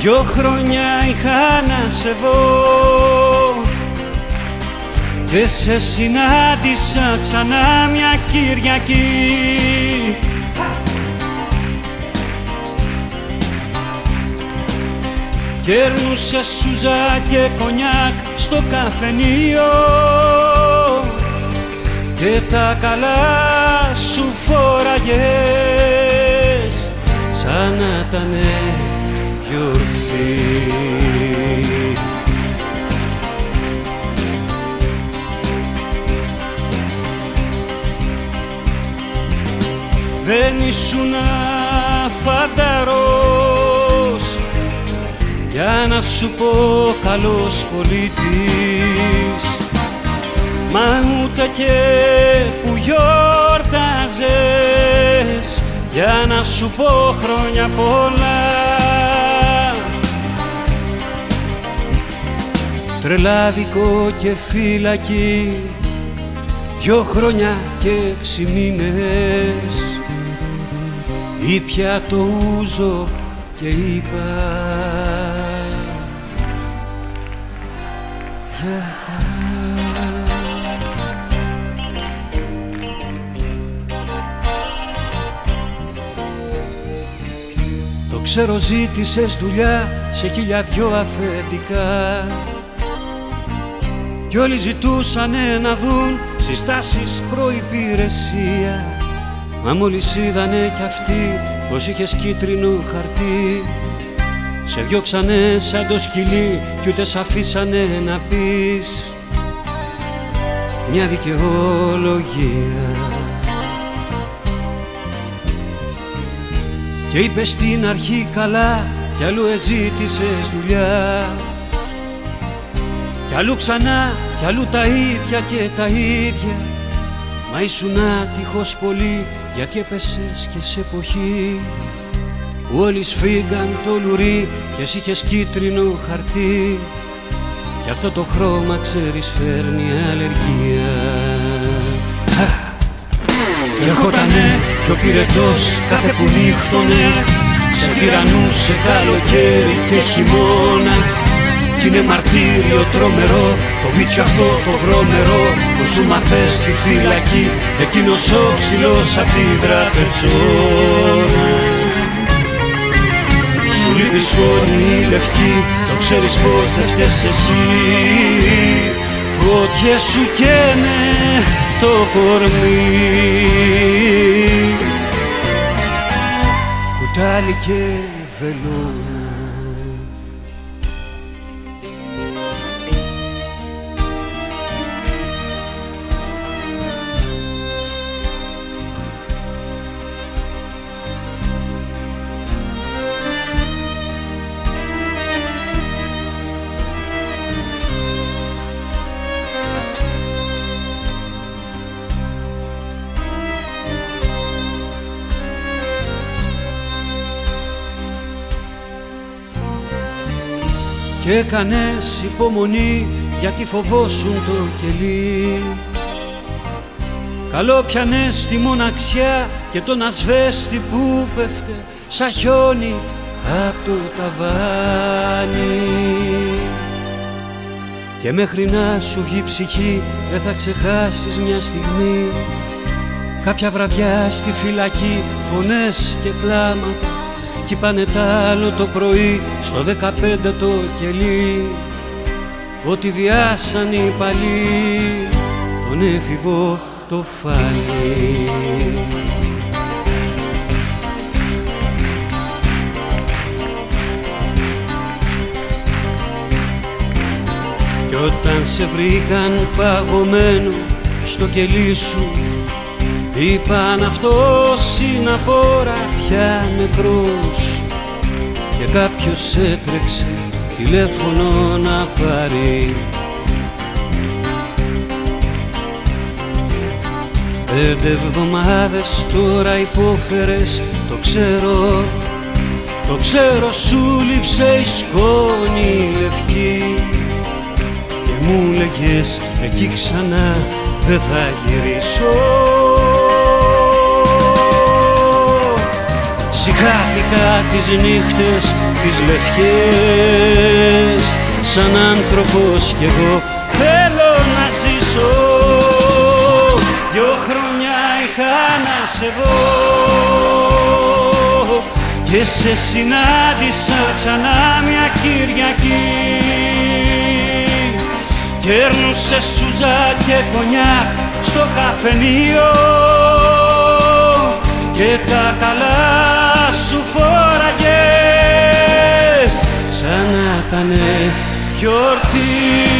Δυο χρόνια είχα να σε δω και σε συνάντησα ξανά μια Κυριακή. Κέρνουσε σούζα και κονιάκ στο καφενείο και τα καλά σου φόραγες σαν να ήτανε γιορτή. Δεν ήσουν φανταρός για να σου πω καλός πολίτης μα ούτε και που γιόρταζες για να σου πω χρόνια πολλά Τρελάδικο και φύλακι δυο χρόνια και έξι μήνες. Ήπια το ούζο και είπα Το ξέρω ζήτησες δουλειά σε χίλια δυο αφεντικά κι όλοι ζητούσανε να δουν συστάσεις προϋπηρεσία. Μα μόλις είδανε κι αυτοί πως είχες κίτρινο χαρτί. Σε διώξανε σαν το σκυλί κι ούτες σ' αφήσανε να πεις. Μια δικαιολογία. Και είπε στην αρχή καλά κι αλλού εζήτησες δουλειά κι αλλού ξανά κι αλλού τα ίδια και τα ίδια. Μα ήσουν άτυχος πολύ γιατί έπεσες και σε εποχή. Που όλοι σφίγγαν το λουρί και εσύ είχες κίτρινο χαρτί. Κι αυτό το χρώμα ξέρεις φέρνει αλλεργία. Ερχότανε κι ο πυρετός κάθε που νύχτωνε Σε τυραννούσε καλοκαίρι και χειμώνα κι είναι μαρτύριο τρομερό. Το βίτσιο αυτό το βρώμερο που σου μαθες στη φυλακή. Εκείνος ο ψηλός απ' την τραπεζόνα Σου λείπει σκόνη λευκή. Το ξέρεις πως δεν φταίς εσύ. Φωτιές σου καίνε το κορμί. Κουτάλι και βελόνα έκανες υπομονή γιατί φοβόσουν το κελί. Καλό πιανές τη μοναξιά και τον ασβέστη που πέφτε σαν χιόνι απ' το ταβάνι. Και μέχρι να σου βγει ψυχή δεν θα ξεχάσεις μια στιγμή. Κάποια βραδιά στη φυλακή φωνές και κλάματα κι είπανε τ' άλλο το πρωί στο δεκαπέντε το κελί ότι βιάσαν οι παλιοί τον έφηβο το φάλι. Κι όταν σε βρήκαν παγωμένο στο κελί σου Είπαν αυτός είναι απόρα πια νεκρός Και κάποιος έτρεξε τηλέφωνο να πάρει. Πέντε εβδομάδες τώρα υπόφερες το ξέρω Το ξέρω σου λείψε η σκόνη λευκή. Και μου λέγες εκεί ξανά δεν θα γυρίσω τις νύχτες τις λευκές. Σαν άνθρωπος κι εγώ θέλω να ζήσω. Δυο χρόνια είχα να σε δω. Και σε συνάντησα ξανά μια Κυριακή. Κέρνουσε σούζα και κονιάκ στο καφενείο και τα καλά σου φόραγες σαν να ήτανε γιορτή